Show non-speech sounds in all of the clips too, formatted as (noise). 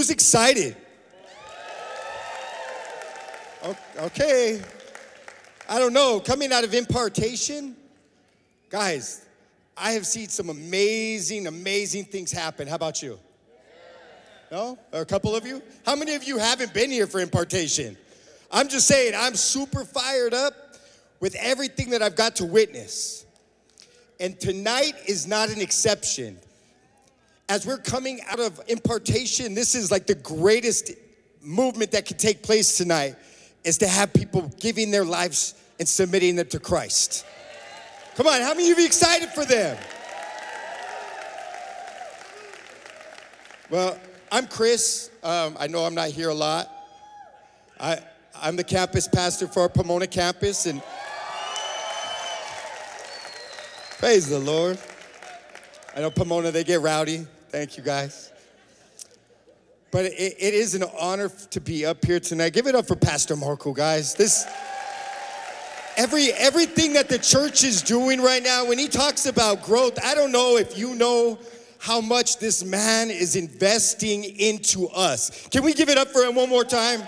Who's excited? Okay. I don't know. Coming out of impartation, guys, I have seen some amazing, amazing things happen. How about you? No? Or a couple of you? How many of you haven't been here for impartation? I'm just saying, I'm super fired up with everything that I've got to witness. And tonight is not an exception. As we're coming out of impartation, this is like the greatest movement that could take place tonight is to have people giving their lives and submitting them to Christ. Come on, how many of you be excited for them? Well, I'm Chris. Um, I know I'm not here a lot. I, I'm the campus pastor for our Pomona campus, and praise the Lord. I know Pomona, they get rowdy. Thank you guys. But it, it is an honor to be up here tonight. Give it up for Pastor Marco, guys. This every everything that the church is doing right now, when he talks about growth, I don't know if you know how much this man is investing into us. Can we give it up for him one more time?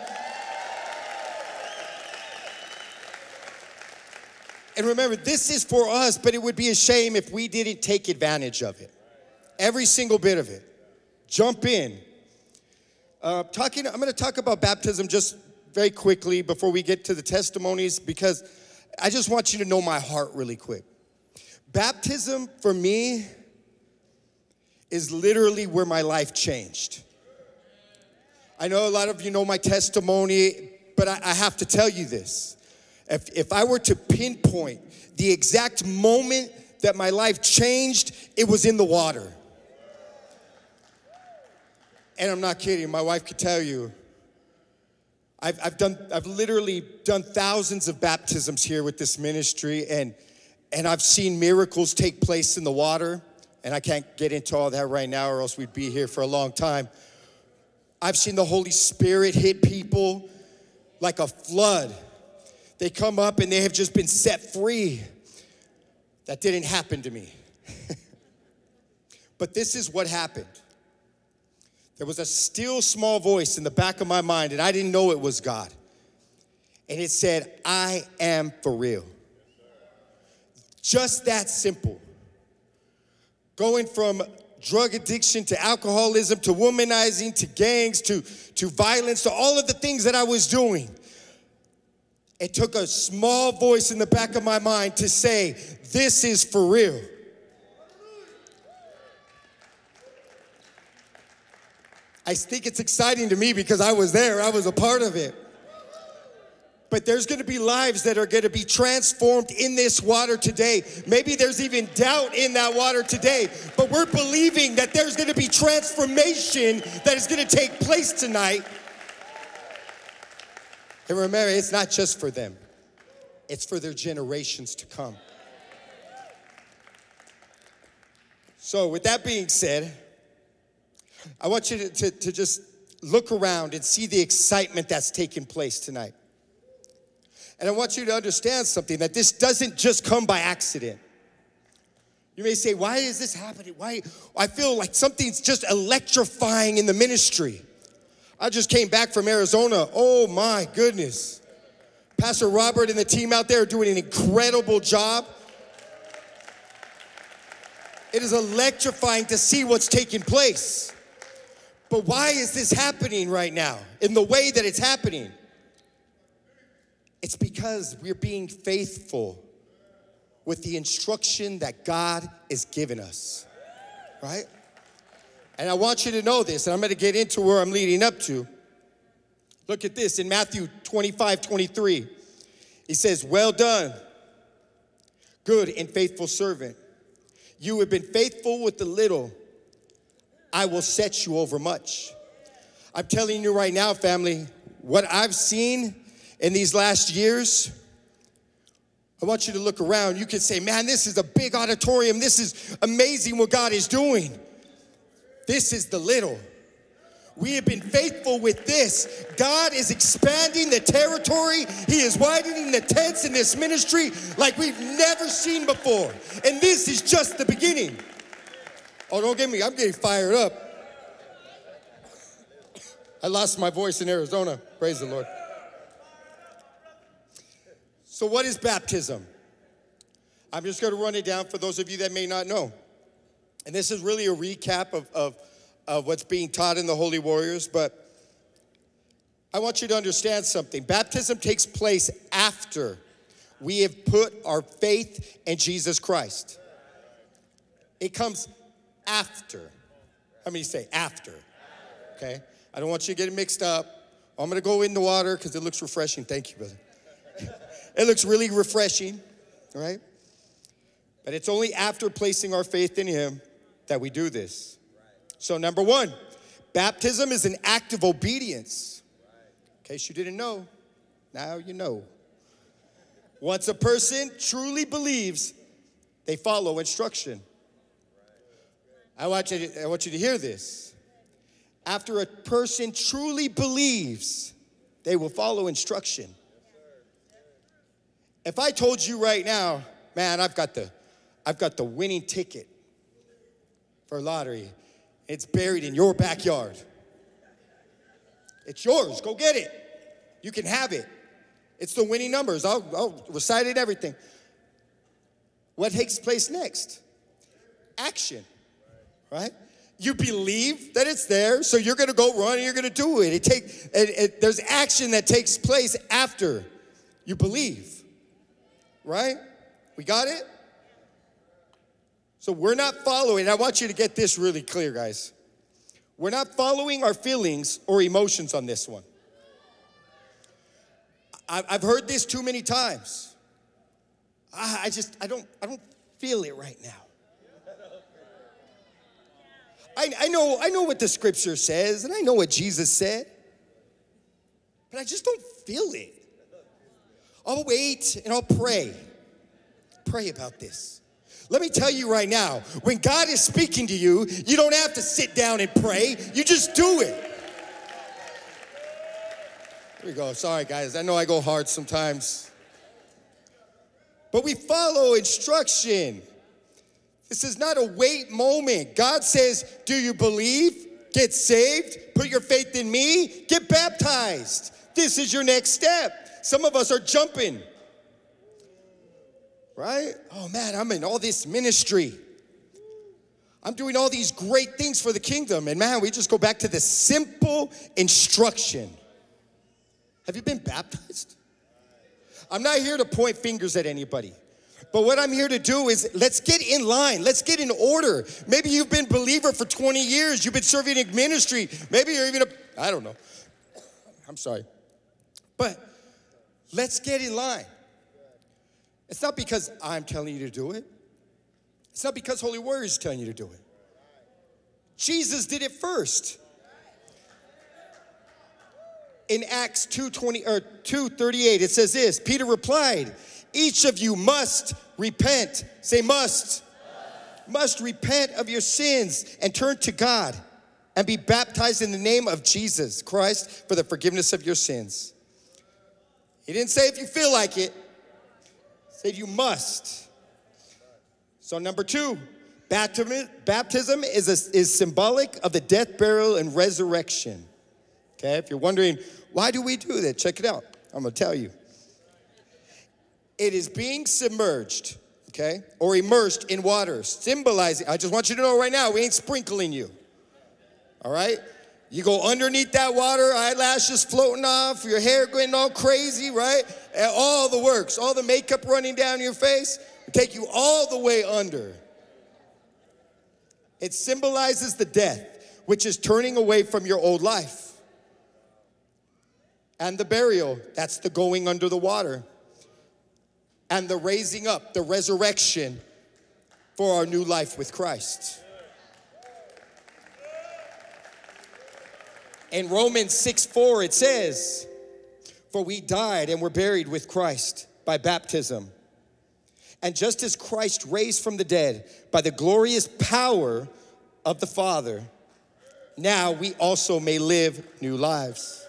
And remember, this is for us, but it would be a shame if we didn't take advantage of it. Every single bit of it. Jump in. Uh, talking, I'm going to talk about baptism just very quickly before we get to the testimonies because I just want you to know my heart really quick. Baptism for me is literally where my life changed. I know a lot of you know my testimony, but I, I have to tell you this. If, if I were to pinpoint the exact moment that my life changed, it was in the water. And I'm not kidding, my wife could tell you. I've, I've done, I've literally done thousands of baptisms here with this ministry, and, and I've seen miracles take place in the water and I can't get into all that right now, or else we'd be here for a long time. I've seen the Holy Spirit hit people like a flood. They come up and they have just been set free. That didn't happen to me. (laughs) but this is what happened. There was a still small voice in the back of my mind, and I didn't know it was God. And it said, I am for real. Just that simple going from drug addiction to alcoholism to womanizing to gangs to, to violence to all of the things that I was doing. It took a small voice in the back of my mind to say, This is for real. I think it's exciting to me because I was there, I was a part of it but there's gonna be lives that are gonna be transformed in this water today. Maybe there's even doubt in that water today, but we're believing that there's gonna be transformation that is gonna take place tonight. And remember, it's not just for them, it's for their generations to come. So, with that being said, I want you to, to, to just look around and see the excitement that's taking place tonight. And I want you to understand something that this doesn't just come by accident. You may say, why is this happening? Why? I feel like something's just electrifying in the ministry. I just came back from Arizona. Oh my goodness. Pastor Robert and the team out there are doing an incredible job. It is electrifying to see what's taking place. But why is this happening right now in the way that it's happening? It's because we're being faithful with the instruction that God is giving us, right? And I want you to know this, and I'm gonna get into where I'm leading up to. Look at this in Matthew 25 23. He says, Well done, good and faithful servant. You have been faithful with the little, I will set you over much. I'm telling you right now, family, what I've seen in these last years, I want you to look around. You can say, man, this is a big auditorium. This is amazing what God is doing. This is the little. We have been faithful with this. God is expanding the territory. He is widening the tents in this ministry like we've never seen before. And this is just the beginning. Oh, don't get me, I'm getting fired up. I lost my voice in Arizona. Praise the Lord. So, what is baptism? I'm just going to run it down for those of you that may not know. And this is really a recap of, of, of what's being taught in the Holy Warriors, but I want you to understand something. Baptism takes place after we have put our faith in Jesus Christ. It comes after. How many say after? Okay? I don't want you to get it mixed up. I'm gonna go in the water because it looks refreshing. Thank you, brother. (laughs) it looks really refreshing, right? But it's only after placing our faith in Him that we do this. So, number one, baptism is an act of obedience. In case you didn't know, now you know. Once a person truly believes, they follow instruction. I want you to, I want you to hear this. After a person truly believes, they will follow instruction. If I told you right now, man, I've got the I've got the winning ticket for lottery. It's buried in your backyard. It's yours. Go get it. You can have it. It's the winning numbers. I'll, I'll recite it, everything. What takes place next? Action, right? You believe that it's there, so you're gonna go run and you're gonna do it. It take, it, it, there's action that takes place after you believe, right? We got it? So we're not following, I want you to get this really clear, guys. We're not following our feelings or emotions on this one. I've heard this too many times. I just, I don't, I don't feel it right now. I, I know, I know what the scripture says, and I know what Jesus said, but I just don't feel it. I'll wait and I'll pray. Pray about this. Let me tell you right now, when God is speaking to you, you don't have to sit down and pray, you just do it. Here we go. Sorry, guys. I know I go hard sometimes. But we follow instruction. This is not a wait moment. God says, Do you believe? Get saved? Put your faith in me? Get baptized. This is your next step. Some of us are jumping. Right? Oh man, I'm in all this ministry. I'm doing all these great things for the kingdom. And man, we just go back to the simple instruction have you been baptized? I'm not here to point fingers at anybody. But what I'm here to do is let's get in line. Let's get in order. Maybe you've been believer for 20 years. You've been serving in ministry. Maybe you're even a I don't know. I'm sorry. But let's get in line. It's not because I'm telling you to do it. It's not because Holy Word is telling you to do it. Jesus did it first in Acts 2:20 or 2:38 it says this Peter replied each of you must repent say must must repent of your sins and turn to God and be baptized in the name of Jesus Christ for the forgiveness of your sins he didn't say if you feel like it he said you must so number 2 baptism, baptism is, a, is symbolic of the death burial and resurrection okay if you're wondering why do we do that? Check it out. I'm gonna tell you. It is being submerged, okay, or immersed in water, symbolizing. I just want you to know right now, we ain't sprinkling you. All right? You go underneath that water, eyelashes floating off, your hair going all crazy, right? And all the works, all the makeup running down your face, take you all the way under. It symbolizes the death, which is turning away from your old life and the burial, that's the going under the water, and the raising up, the resurrection for our new life with Christ. In Romans 6 4, it says, For we died and were buried with Christ by baptism. And just as Christ raised from the dead by the glorious power of the Father, now we also may live new lives.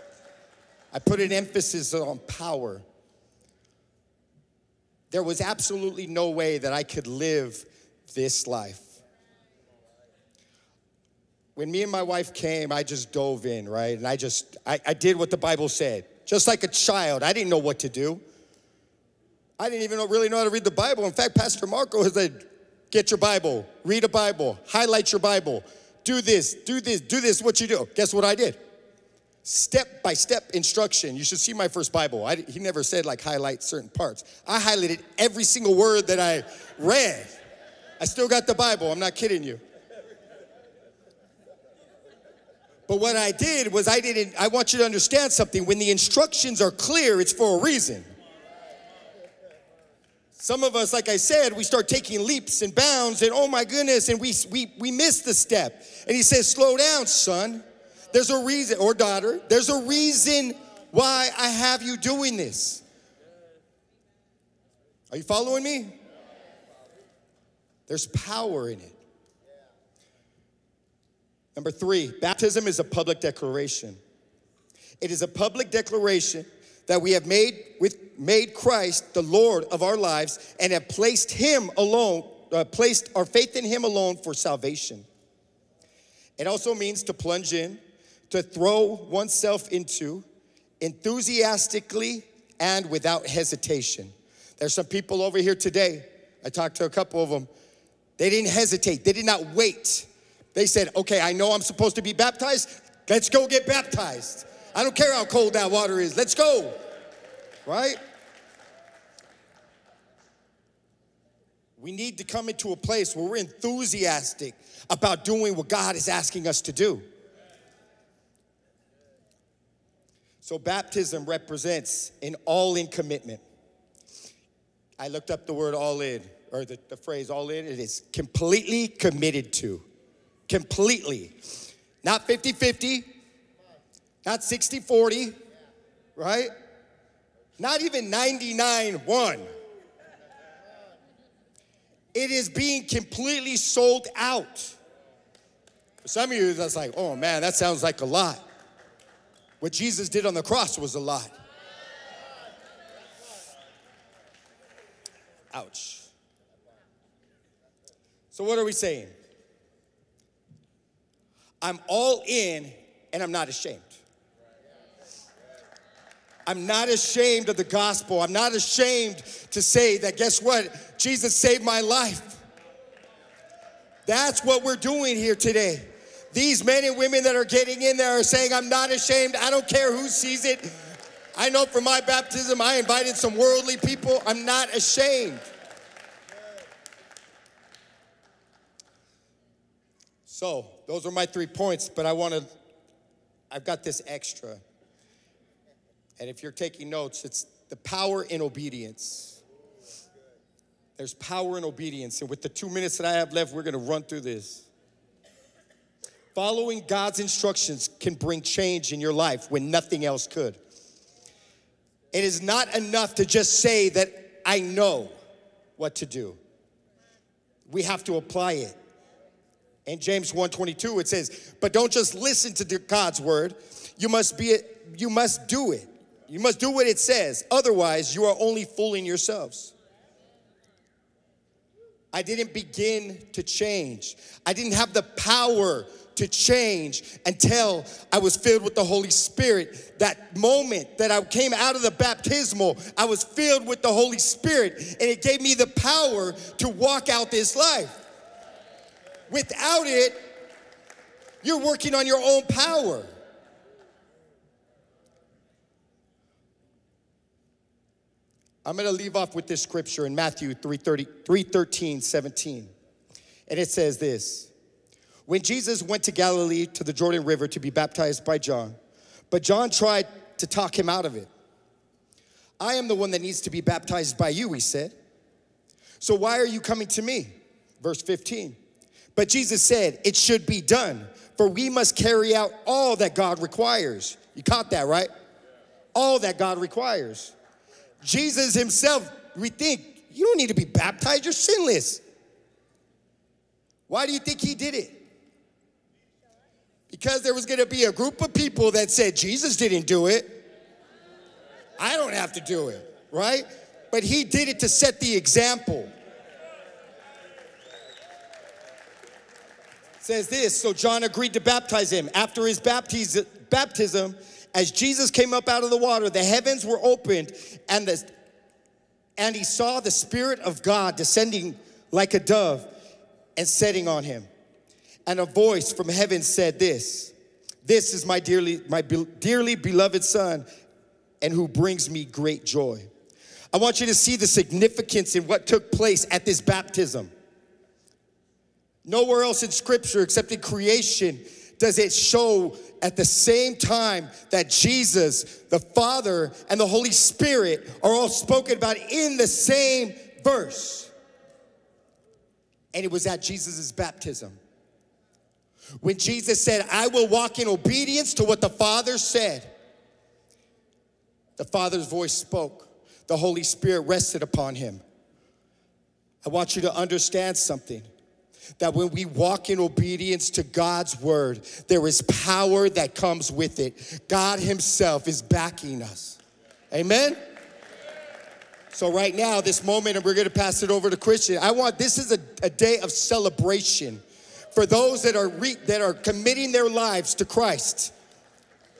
I put an emphasis on power. There was absolutely no way that I could live this life. when me and my wife came, I just dove in, right? And I just, I, I did what the Bible said. Just like a child, I didn't know what to do. I didn't even know, really know how to read the Bible. In fact, Pastor Marco has said, get your Bible, read a Bible, highlight your Bible, do this, do this, do this, what you do. Guess what I did? Step by step instruction. You should see my first Bible. I, he never said like highlight certain parts. I highlighted every single word that I read. I still got the Bible, I'm not kidding you. But what I did was I didn't, I want you to understand something. When the instructions are clear, it's for a reason. Some of us, like I said, we start taking leaps and bounds, and oh my goodness, and we, we, we miss the step. And he says, Slow down, son. There's a reason, or daughter, there's a reason why I have you doing this. Are you following me? There's power in it. Number three, baptism is a public declaration. It is a public declaration that we have made with made Christ the Lord of our lives and have placed Him alone, uh, placed our faith in Him alone for salvation. It also means to plunge in, to throw oneself into, enthusiastically and without hesitation. There's some people over here today. I talked to a couple of them. They didn't hesitate. They did not wait they said, okay, I know I'm supposed to be baptized. Let's go get baptized. I don't care how cold that water is. Let's go. Right? We need to come into a place where we're enthusiastic about doing what God is asking us to do. So, baptism represents an all in commitment. I looked up the word all in, or the, the phrase all in, it is completely committed to completely. Not 50 50, not 60 40, right? Not even 99 1. It is being completely sold out. For some of you, that's like, oh man, that sounds like a lot. What Jesus did on the cross was a lot. Ouch. So, what are we saying? I'm all in and I'm not ashamed. I'm not ashamed of the gospel. I'm not ashamed to say that, guess what? Jesus saved my life. That's what we're doing here today. These men and women that are getting in there are saying, I'm not ashamed. I don't care who sees it. I know for my baptism, I invited some worldly people. I'm not ashamed. So, those are my three points, but I want to, I've got this extra. And if you're taking notes, it's the power in obedience. There's power in obedience. And with the two minutes that I have left, we're going to run through this. Following God's instructions can bring change in your life when nothing else could. It is not enough to just say that I know what to do. We have to apply it. In James 1:22 it says, "But don't just listen to God's word. You must be you must do it. You must do what it says. Otherwise, you are only fooling yourselves." I didn't begin to change. I didn't have the power to change until I was filled with the Holy Spirit. That moment that I came out of the baptismal, I was filled with the Holy Spirit, and it gave me the power to walk out this life. Without it, you're working on your own power. I'm going to leave off with this scripture in Matthew 3, 13, 17. And it says this When Jesus went to Galilee to the Jordan River to be baptized by John, but John tried to talk him out of it. I am the one that needs to be baptized by you, he said. So why are you coming to me? Verse 15. But Jesus said, It should be done, for we must carry out all that God requires. You caught that, right? All that God requires. Jesus himself, we think, you don't need to be baptized, you're sinless. Why do you think he did it? Because there was gonna be a group of people that said, Jesus didn't do it. I don't have to do it, right? But he did it to set the example. says this So John agreed to baptize him. After his baptiz- baptism, as Jesus came up out of the water, the heavens were opened, and, the, and he saw the Spirit of God descending like a dove and setting on him. And a voice from heaven said this This is my dearly, my be- dearly beloved Son, and who brings me great joy. I want you to see the significance in what took place at this baptism. Nowhere else in scripture except in creation does it show at the same time that Jesus, the Father, and the Holy Spirit are all spoken about in the same verse. And it was at Jesus' baptism. When Jesus said, I will walk in obedience to what the Father said, the Father's voice spoke. The Holy Spirit rested upon him. I want you to understand something that when we walk in obedience to God's word, there is power that comes with it. God Himself is backing us. Amen? So, right now, this moment, and we're gonna pass it over to Christian, I want this is a, a day of celebration for those that are, re, that are committing their lives to Christ.